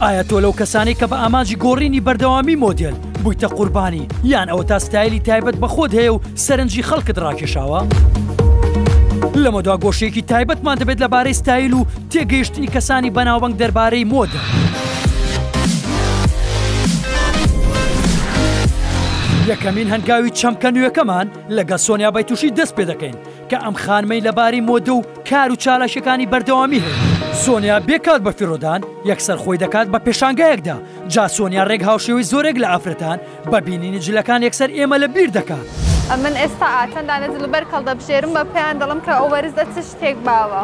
ئایا تۆ لەو کەسانەی کە بە ئامانجی گۆڕینی بەردەوامی مۆدێل بوویتە قوربانی یان ئەوە تا ستایلی تایبەت بە خۆت هەیە و سەرنجی خەڵکت ڕاکێشاوە؟ لەمەدا گۆشەیەکی تایبەتمان دەبێت لەبارەی ستایل و تێگەیشتنی کەسانی بەناوبەنگ دەربارەی مۆدە. یەکەمین هەنگاوی چەمکە نوێەکەمان لەگە سۆنیا بەیتوشی دەست پێ دەکەین کە ئەم خانمەی لە باری مۆدە و کار و چالاکیەکانی بەردەوامی هەیە. سۆنیا بێ کات بە فیڕۆدان یەکسەر خۆی دەکات بە پێشانگایەکدا، جا سۆنیا رێک هاوشێوەی زۆرێک لە ئافرەتان بە بینینی جلەکان یەکسەر ئێمە لە بیر دەکات. ئەمن ئێستا ئا چەند دانە جل و بەرگ هەڵدەبژێرم بە پێیان دەڵێم کە ئەو وەرزە چ شتێک باوە.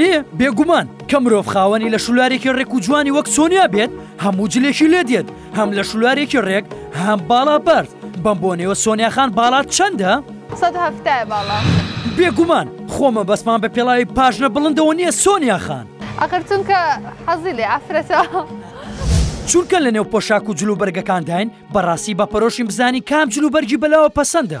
ئێ بێگومان کە مرۆڤ خاوەنی لە شولارێکی رێک و جوانی وەک سۆنیا بێت هەموو جلێکی لێ دێت، هەم لە شولارێکی ڕێک هەم باڵا بەرز بەم بۆنەوە سۆنیاخان باڵا چەندە؟ سەد هەفتە باڵا بێگومان خۆمە بەسمان بە پێڵاوی پاشنە بڵندەوە نییە سۆنیاخان ئەخر چونکە حەزی لێ ئافرەتە. چونکە لە نێو پۆشاک و جلوبەرگەکانداین بەڕاستی بە پەرۆشیم بزانی کام جلوبەرگی بەلاوە پەسەندە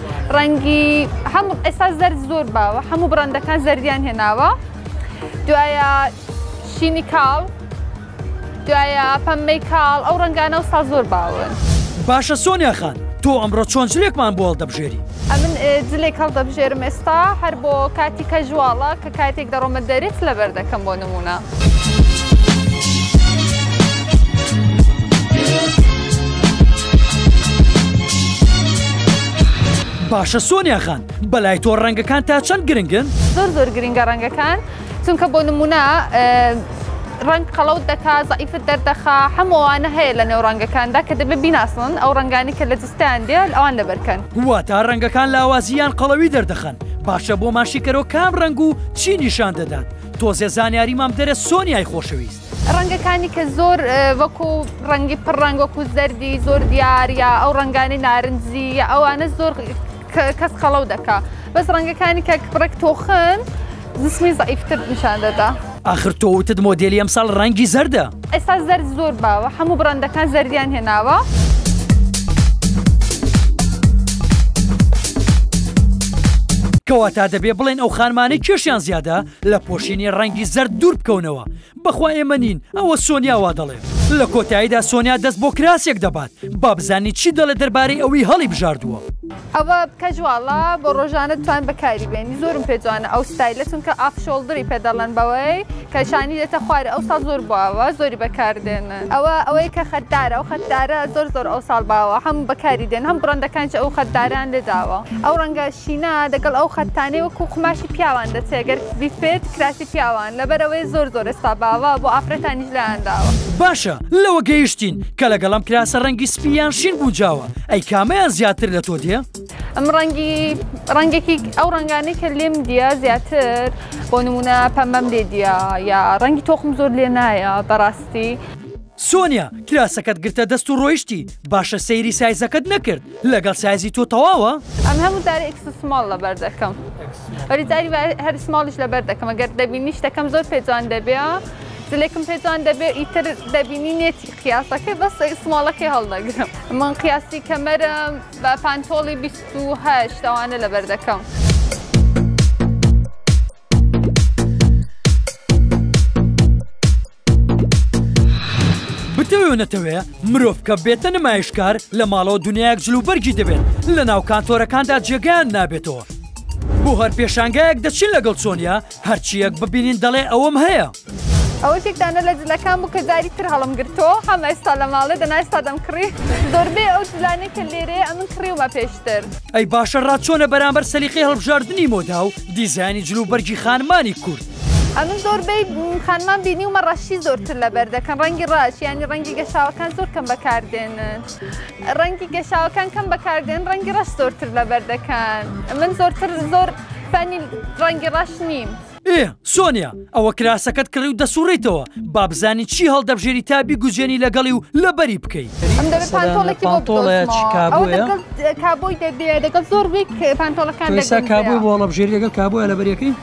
ڕەنگی هەموو ئێستا زەرد زۆر باوە هەموو بڕندەکان زەردیان هێناوە دوایە شینی کاڵ دوایە پەممەی کاڵ ئەو ڕەنگانە و سا زۆر باون باشە سۆنیا خان تۆ ئەمڕۆ چۆن جلێکمان بۆڵ دەبژێری ئەمن جلێک هەڵ دەبژێرم ئێستا هەر بۆ کاتی کەژواڵە کە کاتێک دەڕۆم بە دەرێت لەبەر دەکەم بۆ نمونە. باشە سۆنیاخان بەلای تۆ ڕەنگەکان تا چەند گرنگن؟ زۆر زۆر گرنگە ڕەنگەکان چونکە بۆ نمونە ڕنگ قەڵەوت دەکا زعیفت دەردەخا هەمووانە هەیە لە نێو ڕەنگەکاندا کە دەبێت بیناسن ئەو ڕنگانی کە لە تان دێت ئەوان لەبەرکەن. واتا ڕەنگەکان لاوازی یان قەڵەوی دەردەخەن باشە بۆمان شیکەرۆ کام ڕەنگ و چی نیشان دەدات تۆزێ زانیاری مام دەرە سۆنیای خۆشەویست. ڕەنگەکانی کە زۆر وەکو ڕەنگی پڕڕەنگۆکو زەردی زۆر دیارە ئەو ڕنگانی نارنجی ئەوانە زۆر کەس قەڵەو دەکا بەس ڕەنگەکانی کاک ڕێک تۆخن جسمی زعیفتر نیشان دەدا. ئاخر تۆ وتت مۆدێلی ئەمساڵ ڕەنگی زەردە. ئێستا زەرد زۆر باوە هەموو بڕەندەکان زەردیان هێناوە. کەواتە دەبێ بڵێن ئەو خانمانەی کێشیان زیادە لە پۆشینی ڕەنگی زەرد دوور بکەونەوە بەخوا ئێمە نین ئەوە سۆنیا وا دەڵێ لە کۆتاییدا سۆنیا دەست بۆ کراسێک دەبات بابزانانی چی دەڵێ دەربارەی ئەوی هەڵی بژاردووە. ئەوە بکە جوواڵە بۆ ڕۆژانە توان بەکاری بێنی زۆرم پێ جوانە ئەو ستایلە چونکە ئاف شۆڵدری پێ دەڵێن بەوەی کەشانی دێتە خوار ئەو ساڵ زۆر باوە زۆری بەکاردێنن ئەوە ئەوەی کە خەتدارە ئەو خەتدارە زۆر زۆر ئەو ساڵ باوە هەم بەکاری دێن هەم بڕندەکانچ ئەو خەتداران لێداوە ئەو ڕەنگە شینا دەگەڵ ئەو خەتانەی وەکو قوماشی پیاوان دەچێگەر بیت پێت کراسی پیاوان لەبەر ئەوەی زۆر زۆر ئێستا باوە بۆ ئافرەتانیش لایان داوە. باشە لەوە گەیشتین کە لەگەڵ ئەم کراسە ڕەنگی سپی یان شین بوجاوە ئەی کامەیان زیاتر لە تۆ دێ؟ ئەم ڕەنگی ڕەنگێکی ئەو ڕەنگانەی کە لێم دیە زیاتر بۆ نمونە پەمەم لێ دیە یا ڕەنگی تۆخم زۆر لێ نایە بەڕاستی. سۆنیا کراسەکەت گرتە دەست و ڕۆیشتی باشە سەیری سایزەکەت نەکرد لەگەڵ سایزی تۆ تەواوە؟ ئەم هەموو جارە ئیکس و سماڵ لەبەر دەکەم وەلی جاری وایە هەر سماڵیش لەبەر دەکەم ئەگەر دەبینی شتەکەم زۆر پێ جوان دەبێ جلێکم پێ جوان دەبێ ئیتر دەبینی نێتی قیاسەکەی بەس سماڵەکەی هەڵدەگرم من قیاسی کەمەرم بە پانتۆڵی 28 شتەوانە لەبەر دەکەم. بتەوێ نەتەوێ مرۆڤکە بێتە نمایشکار لە ماڵەوە دنیایەک جلوبەرگی دەبێت لە ناو کانتۆرەکاندا جێگەیان نابێتەوە بۆ هەر پێشانگایەک دەچین لەگەڵ چۆنیە هەرچیەک ببینین دەڵێ ئەوەم هەیە. ئەوە شێکدانە لە جلەکان بوو کە جاری تر هەڵم گرتۆ هەم ئێستا لە ماڵێ دەناستا دەم کڕی زۆربەی ئەو جلانێک کە لێرێ ئەمن کڕیومە پێشتر ئەی باشە ڕاچۆنە بەرامبەر سەلیقی هەڵبژاردننی مۆدا و دیزانی جلوبەرگی خانمانی کورد ئەمن زۆر بەی خانمان بینیومە ڕەشی زۆرتر لەبەر دەکەن ڕەنگی ڕاش ینی ڕەنگی گەشاوەکان زۆر کەم بەکاردێنن ڕەنگی گەشاوەکان کەم بەکاردێن ڕەنگی ڕەش زۆرتر لەبەر دەکەن من زۆرتر زۆر فەنی ڕەنگی ڕەش نیم. ئێ سۆنیا ئەوە کراسەکەت کڕی و دەسوڕیتەوە بابزانین چی هەڵدەبژێری تا بیگوجێنی لەگەڵی و لەبەری بکەی کابووی دەبێ دەگەڵ زۆر بێک پانتۆڵەکان کابووی بۆڵەبژێری لەگەڵ کابووە لەبەرەکەی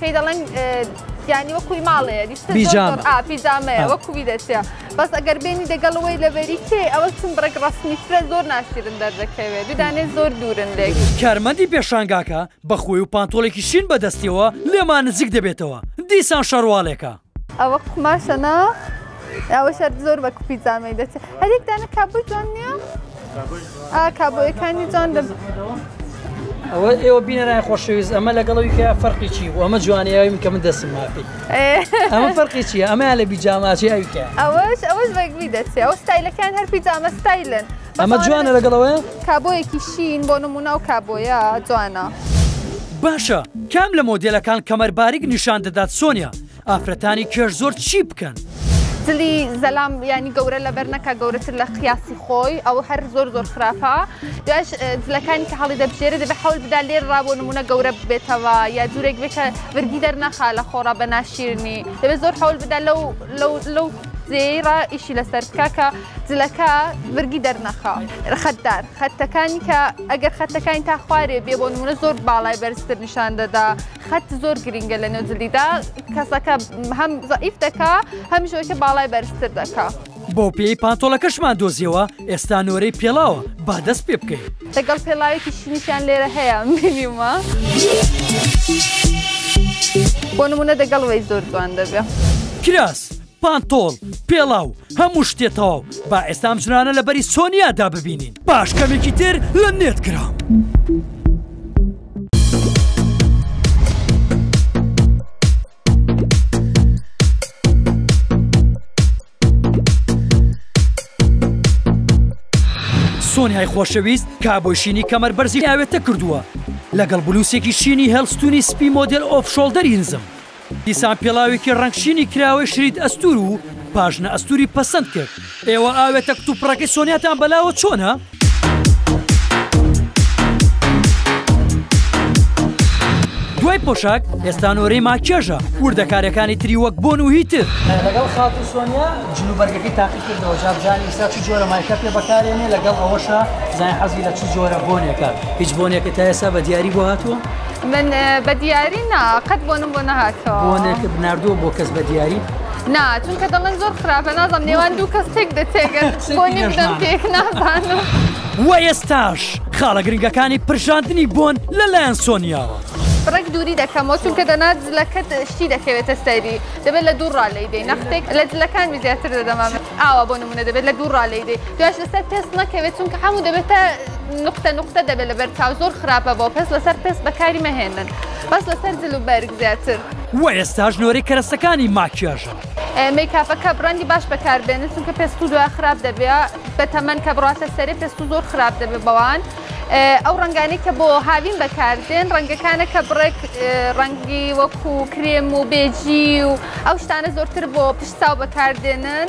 پێی دەڵێن یانی وەکوی ماڵەیە پیجامەیە وەکوی دەچێ بەس ئەگەر بێنی دەگەڵەوەی لەبەری کێ ئەوە چون بڕێک ڕستنی فرە زۆر ناشیرن دەردەکەوێت بدانێت زۆر دوورن لێ کارمەندی پێشانگاکە بەخۆی و پانتۆڵێکی شین بەدەستیەوە لێمان نزیک دەبێتەوە دیسان شەڕواڵێکە. ئەوە قوماشە نا ئەوە شەر زۆر بە کوپی زامەی دەچێت هەرێک دانە کابووی جوان نییە کابووەکانی جوان دە ئەوە ئێوە بینەرای خۆشەویست ئەمە لەگەڵەوەی کە فەرقی چی بوو ئەمە جوانیاوی من کە من دەسم مافی ئەمە فەرقی چیە ئەمە لە بیجاماچی ئەوکە ئەوەش ئەوەش بەگوی دەچێت ئەو ستایلەکان هەرپی جامە ستایلن. ئەمە جوانە لەگەڵ ئەوەیە؟ کابۆیەکی شین بۆ نموونە ئەو کابۆیە جوانە. باشە کام لە مۆدێلەکان کەمەر باریک نیشان دەدات سۆنیا ئافرەتانی کێش زۆر چی بکەن؟ دلی زەلام ینی گەورە لەبەر نەکە گەورەتر لە قیاسی خۆی ئەو هەر زۆر زۆر خراپە دوایش زلەکانی کە هەڵی دەبژێرە دەبێ حول بدا لێر ڕابوو نمونە گەورە ببێتەوە یا جوورێک بێکە وردی دەرنەخا لە خۆڕا بە ناشیرنی دەبێت زۆر حول بدا لەو لەو لەو زێرا ئیشی لەسەر بکە کە جلەکە ڤرگی دەرنەخا خەتدار خەتەکانی کە ئەگەر خەتەکانی تا خوارێ بێ بۆ نمونە زۆر باڵای بەرزتر نیشان دەدا خەت زۆر گرنگە لە نێو جلیدا کەسەکە هەم زەعیف دەکا هەم ژۆکە باڵای بەرزتر دەکا. بۆ پێی پانتۆڵەکەشمان دۆزیەوە ئێستا نۆرەی پێڵاوە با دەست پێ بکەین. لەگەڵ پێڵاوێکی شینیشیان لێرە هەیە مینیومە. بۆ نمونە دەگەڵ وەی زۆر جوان دەبێ. کراس پانتۆڵ، پێڵاو، هەموو شتێ تەواو، با ئێستا ئەم ژنانە لە بەری سۆنیادا ببینین. باش کەمێکی تر لە نێت گرام. سۆنیای خۆشەویست کابۆی شینی کەمەر بەرزی ئاوێتە کردووە لەگەڵ بلووسێکی شینی هێڵستونی سپی مۆدل ئۆفشۆڵدەری نزم دیسان پێڵاوێکی ڕەنگ شینی کراوەی شریت ئەستوور و پاژنە ئەستووری پەسەند کرد ئێوە ئاوێتە کتوپڕەکەی سۆنیاتان بەلاوە چۆنە؟ دوای پۆشاک ئێستا نۆرەی ماکێژە وردەکارەکانی تری وەک بۆن و هیتر لەگەڵ خاتو سۆنیا جلو بەرگەکەی تاقی کردەوە جابزانانی سا چ جۆرە مایکە پێ بەکارێنێ لەگەڵ ئەوەشە زای حەزی لە چ جۆرە بۆنێکە هیچ بۆنێکە تا ئێسا بە دیاری بۆ هاتووە؟ من بە دیاری نا قەت بۆنم بۆ نەهاتەوە بۆنێک بناردووە بۆ کەس بە دیاری نا چونکە دەڵێن زۆر خراپە نازم نێوان دوو کەس تێک دەتێگەن بۆنی بدەم پێک نازانم. و ئێستاش خاڵە گرنگەکانی پرژاندنی بۆن لەلایەن سۆنیاوە. ڕێک دووری دەکەمەوە چونکە دەنا جلەکەت شتی دەکەوێتە سەری دەبێت لە دوو ڕالی دەی نەختێک لە جلەکانی زیاتر دەدەمامە ئاوا بۆ نمونە دەبێت لە دوو ڕالی دەی دوش لەسەر پێست نەکەوێت چونکە هەموو دەبێتە نوقتە نوقتە دەبێت لەبەر چاو زۆر خراپە بۆ پێست لەسەر پێست بەکاری مەهێنن بەس لەسەر جل و بەرگ زیاتر وە ئێستاش نۆرەی کەرەسەکانی ماکیاژە میکاپە کە بڕەنگی باش بەکاربێنن چونکە پێست و دوای خراپ دەبێت بە تەمەەن کە بڕاتە سەری پێست و زۆر خراپ دەبێت بەوان ئەو ڕنگانی کە بۆ هاوین بەکاردێن ڕەنگەکانە کە بڕێک ڕەنگی وەکو کرێم و بێجی و ئەو شتانە زۆرتر بۆ پشتاو بەکاردێنن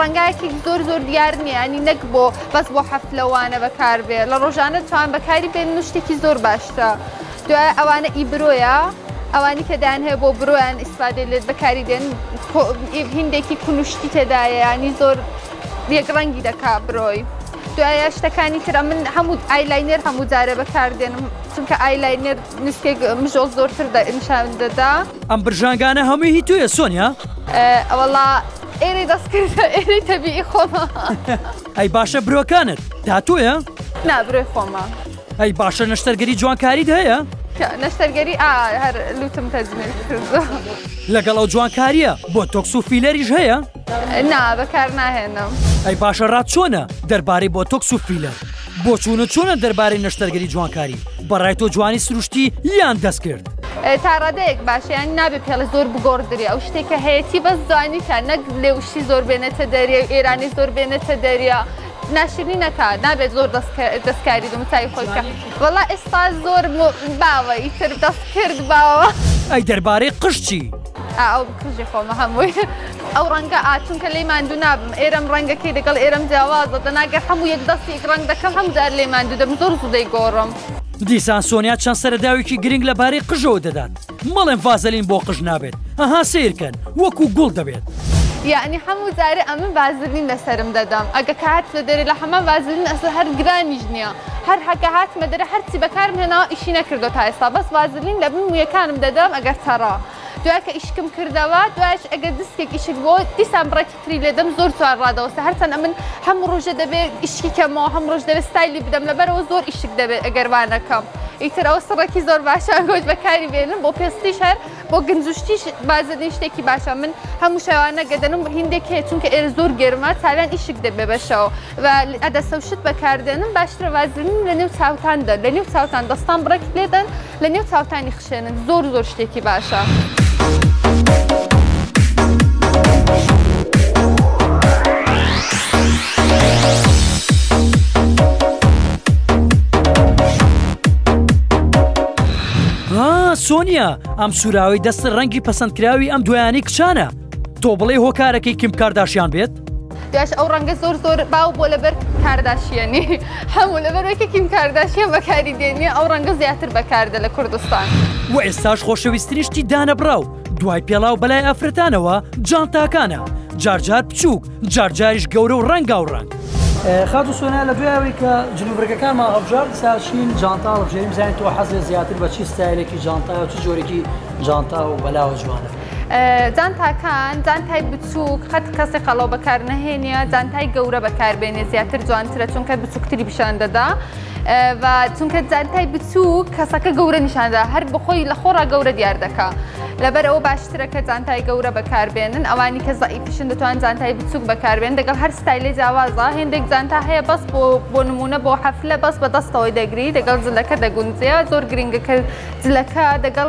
ڕەنگایەکی زۆر زۆر دیار نییە ئەنی نەک بۆ بەس بۆ هەفت لەوانە بەکاربێ لە ڕۆژانە توان بەکاری بێن نوشتێکی زۆر باشتە دوای ئەوانە ئی برۆیە ئەوانی کە دایان هەیە بۆ برۆیان ئیسپادێ لێت بەکاری دێن هندێکی کونوشتی تێدایەنی زۆر یەک ڕەنگی دەکا برۆی دوایە شتەکانی ترە من هەموو ئایلاینەر هەموو جارە بەکاردێنم چونکە ئایلاینەر نسکێک مژۆ زۆرتر دە نیشان دەدا ئەم برژانگانە هەمووی هی تویە سۆنیا ئەوەڵا ئێرەی دەستکردە ئێرەی تەبیی خۆمە. ئەی باشە برۆکانت تاتویە؟ نا برۆی خۆمە. ئەی باشە نەشتەرگەری جوانکاریت هەیە؟ نەشتەرگەری ئا هەر لوتم تەجمێل کردو. لەگەڵ ئەو جوانکارییە بۆ تۆکس و فیلەریش هەیە؟ نا بەکار ناهێنم. ئەی باشە ڕات چۆنە دەربارەی بۆ تۆکس و فیلەر؟ بۆچوونت چۆنە دەربارەی نەشتەرگەری جوانکاری؟ بەڕای تۆ جوانی سروشتی یان دەستکرد؟ تا ڕادەیەک باشە یانی نابێ پێڵی زۆر بگۆڕدرێ ئەو شتێکە هەیەی بەس جوانیکە نەک لێ وشی زۆر بێنێتە دەرێ و ئێرانی زۆر بێنێتە دەریا ناشرنی نەکە نابێت زۆر دەستکاری دومتای خۆشکە وڵا ئێستا زۆر باوە ئیتر دەست کرد باوە ئەی دەربارەی قشتی ئەو قژی خۆمە هەمووی. ئەو ڕەنگە ئا چونکە لێی ماندوو نابم ئێرەم ڕەنگەکەی دەگەڵ ئێرەم جیاوازە دەنا گەر هەموو یەک دەستی یەک ڕەنگ دەکەم هەموو جار لێی ماندوو دەبم زۆر زوو دەیگۆڕم. دیسان سۆنیا چەند سەرەداوێکی گرنگ لەبارەی قژەوە دەدات، مەڵێن ڤازەلین بۆ قژ نابێت، ئەها سەیرکەن وەکو گوڵ دەبێت. یەعنی هەموو جارێ ئەمن ڤازلین لەسەرم دەدەم، ئەگە کە هاتمە دەرێ لە حەمام ڤازلین ئەسڵەن هەر گرانیش نییە، هەر هەکە هاتمە دەرێ هەرچی بەکارم هێناوە ئیشی نەکردووە تا ئێستا، بەس ڤازلین لەبن مویەکانم دەدەم ئەگەر تەڕە. دوای کە ئیشکم کردەوە دوایش ئەگەر دسکێک ئیشک بۆ دیسان بڕێکی تری لێدەم زۆر توان ڕادەوەستە هەرچەند ئەمن هەم ڕژە دەبێت ئیشکی کەمەوە هەم ڕژ دەبێت ستایلی بدەم لەبەرەوە زۆر ئیشک دەبێت ئەگەروانەکەم ئیتر ئەو سڕێکی زۆر باشە گۆش بەکاری بێنم بۆ پێستیش هەر بۆ گنجشتیش بازدنی شتێکی باشە من هەموو شەوانە گەدەنم هندێک هەیە چونکە ئێرە زۆر گەرمە تاویان ئیشک دەبێ بەشەوە و ئەدەسە شت بەکاردێنم باشترە بازدنم لە نێو چاوتان دەر لە نێو چاوتان دەستان بڕێک لێدەن لە نێو چاوتانی خشێنن زۆر زۆر شتێکی باشە. سۆنیا ئەم سوراوی دەست ڕەنگی پەسەندکراوی ئەم دویانی کچانە تۆ بڵێ هۆکارەکەی کم کارداشیان بێت جاش ئەو ڕەنگە زۆر زۆر باو بۆ لەبەر کارداشیەنی هەموو لەبەر وەکە کیم کارداشیە بەکاری دێنیە ئەو ڕەنگە زیاتر بەکاردە لە کوردستان و ئێستاش خۆشەویستریشتی دانە بڕاو دوای پێڵاو بەلای ئافرەتانەوە جانتاکانە جارجار بچووک جارجاریش گەورە و ڕەنگا و ڕەنگ. خاتو سۆنا لە دوایەوەی کە جلوبرگەکانمان هەڵبژارد ساشین جانتا هەڵبژێرین بزانین تۆ حەزێ زیاتر بە چی ستایلێکی جانتایە و چ جۆرێکی جانتا و بەلاوە جوانە جانتاکان جانتای بچووک قەت کەسی قەڵەو بەکار نەهێنە جانتای گەورە بەکاربێنێ زیاتر جوانترە چونکە بچووکتری پیشان دەدا و چونکە جانتای بچووک کەسەکە گەورە نیشاندا هەر بخۆی لە خۆڕا گەورە دیار دەکا لەبەر ئەو باشترە کە جانتای گەورە بەکاربێنن ئەوانی کە زەئی پیشن دەتوان جانتای بچووک بەکاربێن دەگەڵ هەر ستایلی جیاوازە هێندێک جانتا هەیە بەس بۆ بۆ نمونە بۆ حەفلە بەس بە دەستەوەی دەگری دەگەڵ جلەکە دەگونجێ زۆر گرنگەکە جلەکە دەگەڵ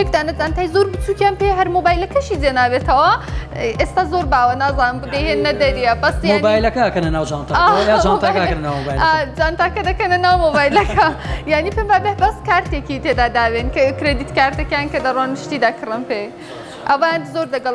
یەک دانە جانتای زۆر بچووکیان پێ هەر مۆبایلەکەشی جێ نابێتەوە ئێستا زۆر باوە نازان بدەهێن نەدەریە بەس مۆبایلەکە کەنە ناو جانتا جانتاکە دەکەنە ناو مۆبایلەکە یعنی پێم بابێ بەس کارتێکی تێدا داوێن کە کردیت کارتەکان کە دەڕۆن شتی دەکڕم پێ ئەوان زۆر دەگەڵ